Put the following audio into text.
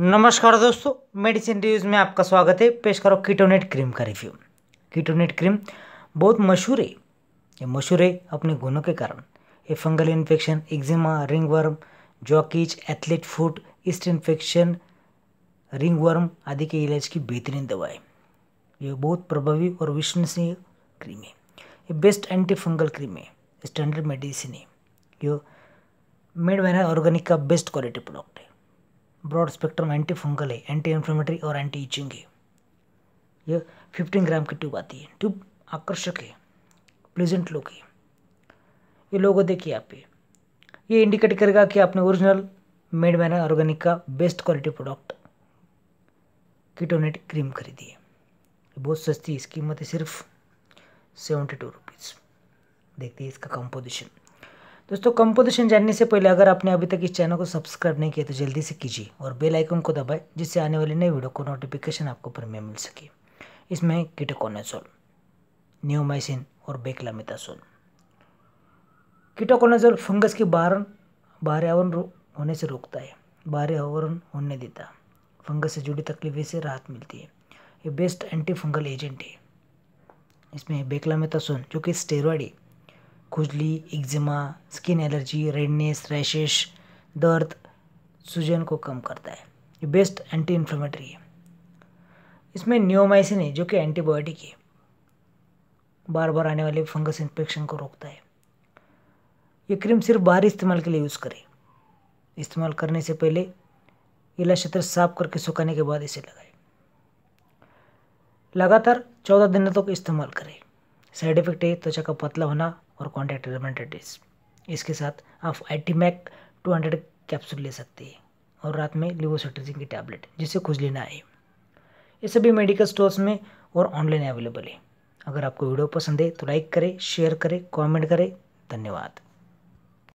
नमस्कार दोस्तों medicine reviews में आपका स्वागत है। पेश करो कीटोनेट क्रीम का रिव्यू कीटोनेट क्रीम बहुत मशहूर है। ये मशहूर है अपने गुणों के कारण। ये fungal infection eczema ringworm jock itch athlete foot yeast infection ringworm आदि के इलाज की बेहतरीन दवा है ये बहुत प्रभावी और विश्वसनीय क्रीम है। ये बेस्ट एंटी फंगल क्रीम है। स्टैंडर्ड मेडिसिन है। ये मेड मैन ऑर्गेनिक का बेस्ट क्वालिटी प्रोडक्ट है। ब्रॉड स्पेक्ट्रम एंटी फंगल है एंटी इन्फ्लेमेटरी और एंटी इचिंग है। यह फिफ्टीन ग्राम की ट्यूब आती है। ट्यूब आकर्षक है प्लेजेंट लुक है। ये लोगो देखिए आप ये। ये इंडिकेट करेगा कि आपने ओरिजिनल मेड मैन ऑर्गेनिक का best quality product Ketonate cream खरीदी है। बहुत सस्ती इसकी कीमत है सिर्फ़ सेवेंटी टू रुपीज़ देखते हैं इसका कंपोजिशन दोस्तों कंपोजिशन जानने से पहले अगर आपने अभी तक इस चैनल को सब्सक्राइब नहीं किया तो जल्दी से कीजिए और बेल आइकन को दबाएँ, जिससे आने वाली नई वीडियो को नोटिफिकेशन आपको प्रीमियम मिल सके। इसमें कीटोकोनाजोल न्यूमाइसिन और बेक्लामितासोल कीटोकोनाजोल फंगस की बाहरी आवरण होने से रोकता है, बाहरी आवरण होने देता फंगस से जुड़ी तकलीफें से राहत मिलती है। ये बेस्ट एंटी फंगल एजेंट है। इसमें बेक्लामेतासोन जो कि स्टेरॉइड है खुजली eczema skin allergy, redness, rashes, दर्द, सूजन को कम करता है। ये बेस्ट एंटी इन्फ्लेमेटरी है। इसमें न्योमाइसिन है, जो कि एंटीबायोटिक है। बार बार आने वाले फंगस इन्फेक्शन को रोकता है। ये क्रीम सिर्फ़ बाहरी इस्तेमाल के लिए यूज़ करें। इस्तेमाल करने से पहले इला क्षेत्र साफ़ करके सुखाने के बाद इसे लगाएँ। लगातार चौदह दिनों तक तो इस्तेमाल करें। साइड इफ़ेक्ट है त्वचा का पतला होना और कॉन्टैक्ट रेमेंटाइटिस इसके साथ आप आई मैक टू हंड्रेड कैप्सूल ले सकते हैं और रात में लिवोसिट्रिजिन की टैबलेट जिससे खुजली लेना आए ये सभी मेडिकल स्टोर्स में और ऑनलाइन अवेलेबल है। अगर आपको वीडियो पसंद है तो लाइक करें शेयर करें कमेंट करें। धन्यवाद।